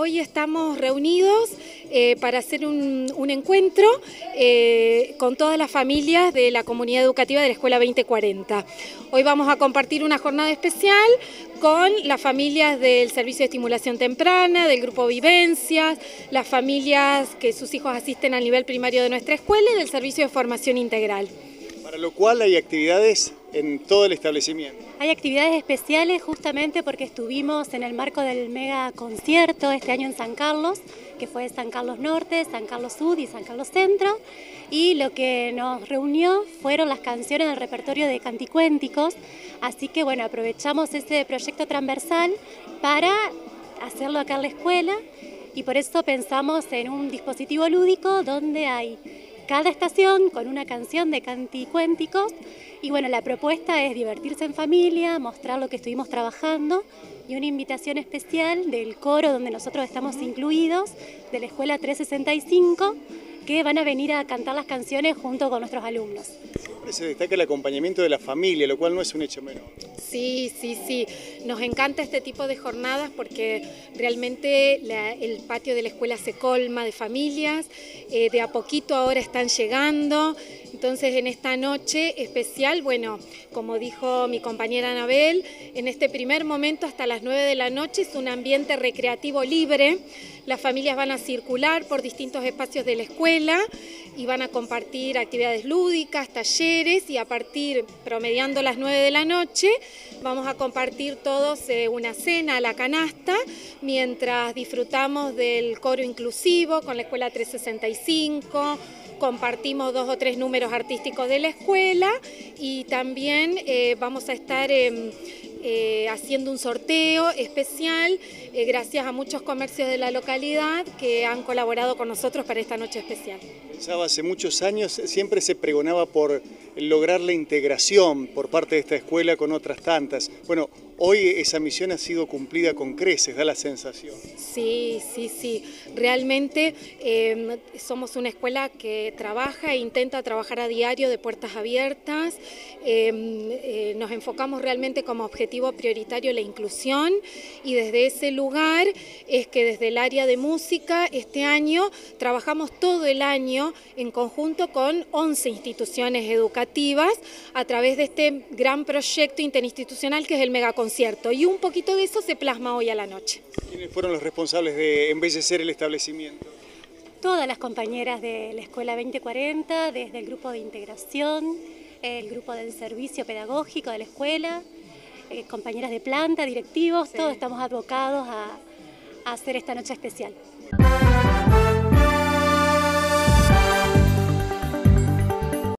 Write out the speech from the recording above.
hoy estamos reunidos eh, para hacer un, encuentro eh, con todas las familias de la comunidad educativa de la Escuela 2040. Hoy vamos a compartir una jornada especial con las familias del Servicio de Estimulación Temprana, del Grupo Vivencias, las familias que sus hijos asisten al nivel primario de nuestra escuela y del Servicio de Formación Integral. Para lo cual hay actividades en todo el establecimiento. Hay actividades especiales justamente porque estuvimos en el marco del mega concierto este año en San Carlos, que fue San Carlos Norte, San Carlos Sud y San Carlos Centro, y lo que nos reunió fueron las canciones del repertorio de canticuénticos, así que bueno, aprovechamos este proyecto transversal para hacerlo acá en la escuela. Y por eso pensamos en un dispositivo lúdico donde hay cada estación con una canción de canticuénticos y bueno, la propuesta es divertirse en familia, mostrar lo que estuvimos trabajando y una invitación especial del coro donde nosotros estamos incluidos, de la Escuela 365, que van a venir a cantar las canciones junto con nuestros alumnos. Se destaca el acompañamiento de la familia, lo cual no es un hecho menor. Sí, sí, sí. Nos encanta este tipo de jornadas porque realmente el patio de la escuela se colma de familias, eh, de a poquito ahora están llegando. Entonces, en esta noche especial, bueno, como dijo mi compañera Anabel, en este primer momento hasta las 9 de la noche es un ambiente recreativo libre las familias van a circular por distintos espacios de la escuela y van a compartir actividades lúdicas, talleres y a partir, promediando las 9 de la noche, vamos a compartir todos eh, una cena a la canasta mientras disfrutamos del coro inclusivo con la Escuela 365 compartimos dos o tres números artísticos de la escuela y también eh, vamos a estar em, eh, haciendo un sorteo especial eh, gracias a muchos comercios de la localidad que han colaborado con nosotros para esta noche especial. Pensaba, hace muchos años siempre se pregonaba por lograr la integración por parte de esta escuela con otras tantas. Bueno, hoy esa misión ha sido cumplida con creces, da la sensación. Sí, sí, sí. Realmente em, somos una escuela que trabaja e intenta trabajar a diario de puertas abiertas. Em, eh, nos enfocamos realmente como objetivo prioritario la inclusión y desde ese lugar es que desde el área de música este año trabajamos todo el año en conjunto con 11 instituciones educativas a través de este gran proyecto interinstitucional que es el megaconcierto y un poquito de eso se plasma hoy a la noche. ¿Quiénes fueron los responsables de embellecer el establecimiento? Todas las compañeras de la Escuela 2040, desde el grupo de integración, el grupo del servicio pedagógico de la escuela, eh, compañeras de planta, directivos, todos estamos abocados a hacer esta noche especial.